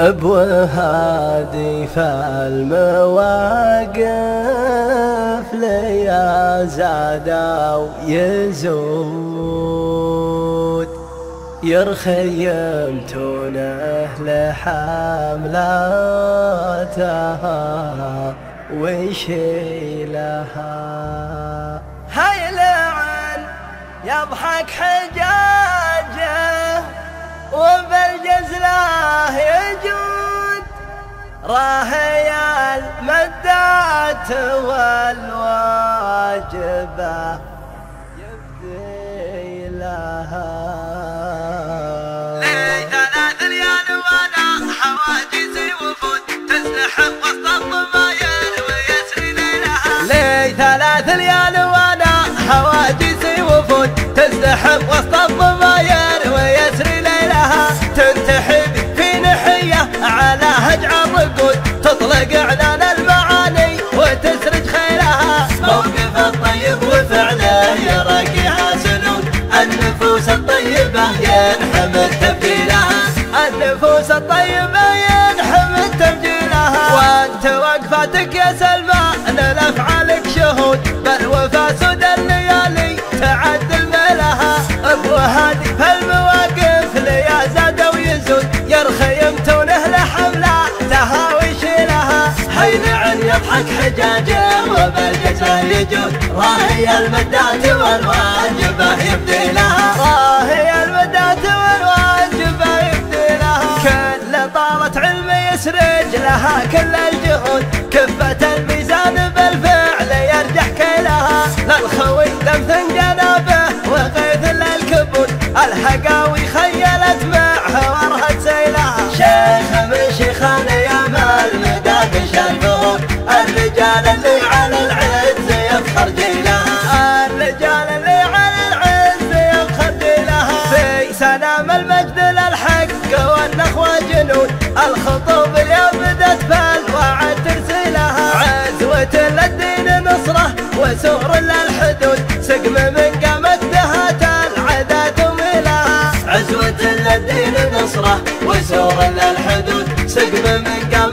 ابو هادي فالمواقف ليا زادا ويزود يرخيم تونه لحملاتها ويشيلها هاي لعن يضحك حجاجة وبالجزلة يجود راهي المدات والواجبه يبدي لها ثلاث ريال وأنا حواجزي وفود تزلحم وسط الضماير ليلها لي ثلاث ليال وأنا حواجزي وفود تطلق إعلان المعاني وتسرج خيلها موقف الطيب وفعله يراقيها سنون. النفوس الطيبة ينحمد تبديلها. النفوس الطيبة ينحمد تمجيلها وأنت وقفتك يا سلمى يضحك حجاجه وبالجزه يجود راهي المدات والواجبة يبدي لها راهي المدات والواجبة يبدي لها كل طارت علم يسرج لها كل الجهود. كفة الميزان بالفعل يرجح كيلها للخوي دم جنابه وغيث للكبود. الحقاوي خيلت معها ورهت سيلها. شيخ من شيخان يا مال مدابش الفهود الرجال اللي على العز يفخر جيلها الرجال اللي على العز ينخد لها في سلام المجد للحق والنخوة جنود الخطوب اليوم بدت بالوعد ترسلها. عزوة للدين نصرة وسور للحدود. سقم من قامت دهات العدا تملها عزوة للدين نصرة وسور للحدود. سقم من قام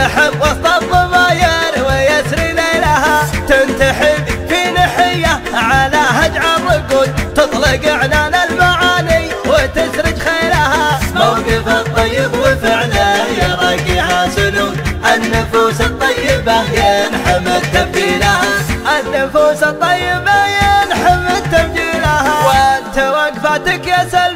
تزدحم وسط الضماير ويسري ليلها. تنتحب في نحية على هجع الرقود. تطلق إعلان المعاني وتسرج خيلها. موقف الطيب وفعله يراقيها سنون النفوس الطيبة ينحمد تبديلها. النفوس الطيبة ينحمد تمجيلها وأنت وقفتك يا سلمى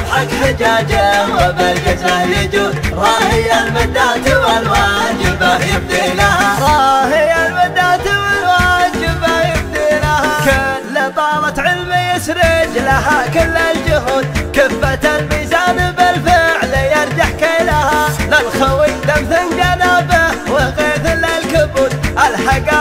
يضحك حجاجه وبالجزه يجود راهي المدات والواجبة يبدي لها راهي المدات والواجبة يبدي لها كل طالت علم يسرج لها كل الجهود. كفة الميزان بالفعل يرجح كيلها. للخوي دم جنابه وغيث للكبود. الحقاوي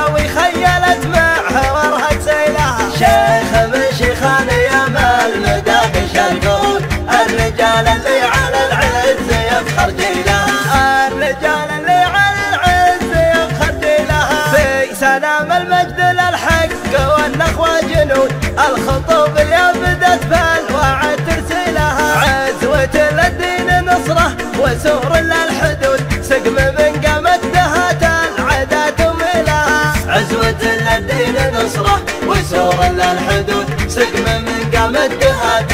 الرجال اللي على العز يفخر جيلها الرجال اللي على العز ينخد لها. في سلام المجد للحق والنخوة جنود. الخطوب اليوم بدت بالوعد ترسلها. عزوة للدين نصرة وسور للحدود. سقم من قامت دهات العدا تملها عزوة للدين نصرة وسور للحدود. سقم من قام الدهات